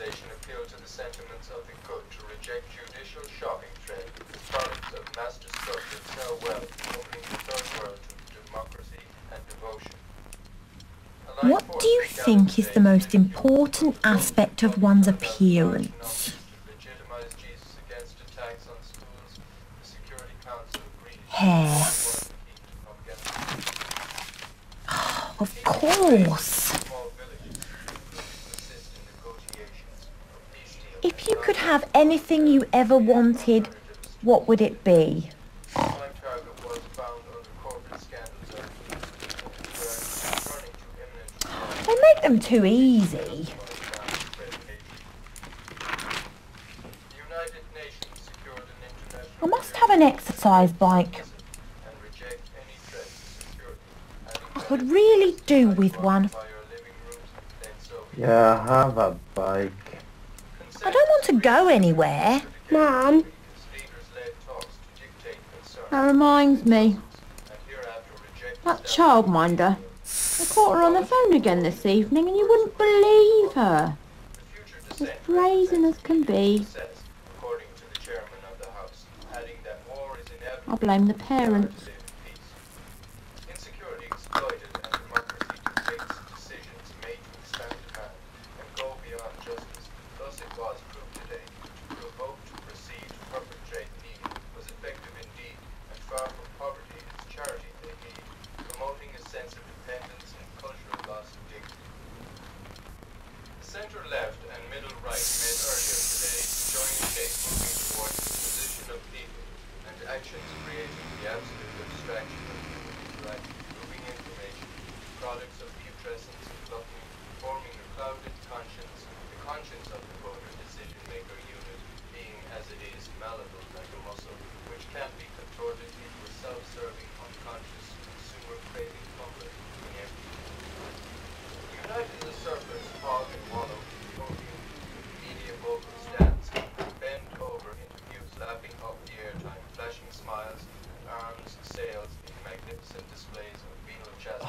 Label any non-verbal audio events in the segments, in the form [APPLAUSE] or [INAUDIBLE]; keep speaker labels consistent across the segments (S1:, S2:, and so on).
S1: organization to the sentiments of the good to reject
S2: judicial shopping trade products of mass destruction sell well, opening the third world to
S1: democracy and devotion.
S2: What do you think is the most important aspect of one's appearance?
S1: Hair. [GASPS] Of course. Could have anything you ever wanted, what would it be? They make them too easy. I must have an exercise bike. I could really do with one.
S3: Yeah, have a bike.
S1: I don't want to go anywhere.
S4: Mom,
S2: leaders led talks to dictate concerns
S5: That reminds me,
S2: and hereafter reject
S5: that childminder. I caught her on the phone again this evening and you wouldn't believe her. As brazen as can be.
S2: says, according to the chairman of the House, adding that war is inevitable
S5: I blame the parents.
S2: Centre left and middle right met earlier today to join a case moving towards the position of people and actions creating the absolute abstraction of human right, moving information, products of putrescence and gluttony, forming a clouded conscience, the conscience of the voter decision maker unit being as it is malleable like a muscle, which can't be contorted into a self-serving, unconscious consumer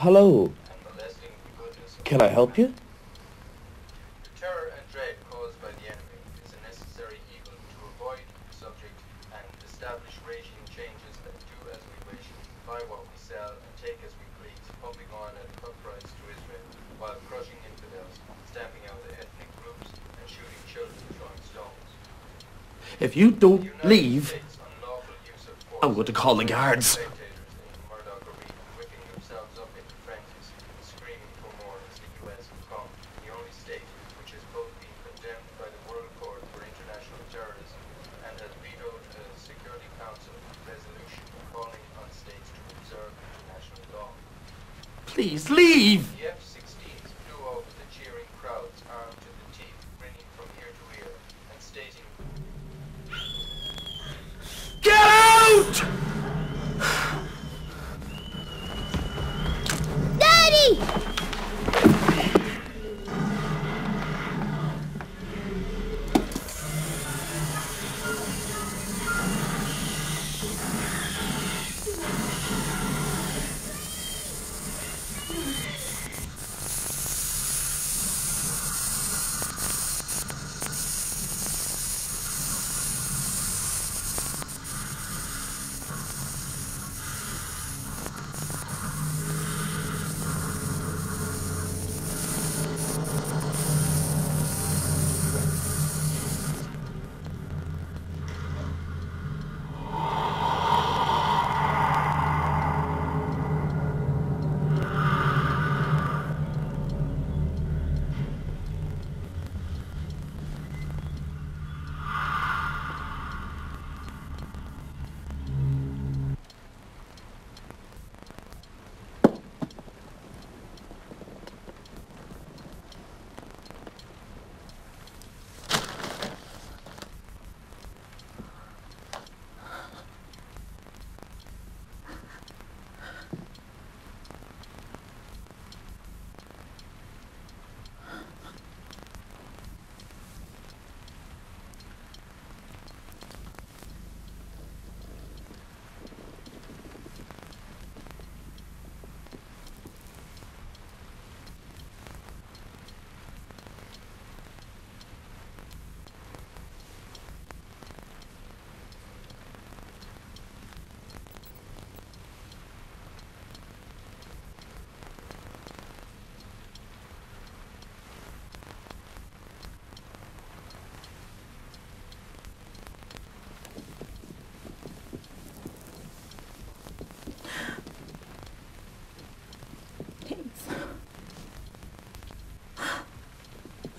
S2: and
S6: Can I help you? If you don't leave,
S2: States' unlawful use of force
S6: I'm going to call the guards.
S2: Terrorism and has vetoed a Security Council resolution calling on states to observe international law.
S6: please leave.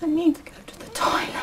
S2: I need to go to
S7: the toilet.